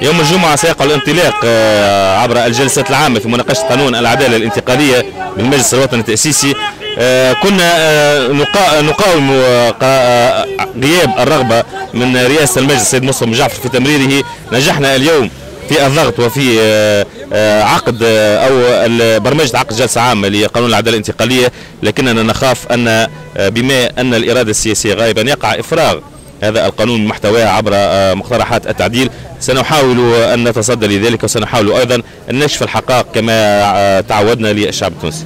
يوم الجمعة سيقع الانطلاق آه، عبر الجلسة العامة في مناقشة قانون العدالة الانتقالية بالمجلس الوطني التأسيسي. آه، كنا آه، نقا- نقاوم قا- غياب الرغبة من رئاسة المجلس السيد مصطفى جعفر في تمريره. نجحنا اليوم في الضغط وفي عقد أو برمجه عقد جلسة عامة لقانون العدالة الانتقالية. لكننا نخاف أن بما أن الإرادة السياسية غائبا يقع إفراغ هذا القانون محتواه عبر آه، مقترحات التعديل. سنحاول أن نتصدى لذلك وسنحاول أيضا أن نكشف الحقائق كما آه، تعودنا للشعب التونسي.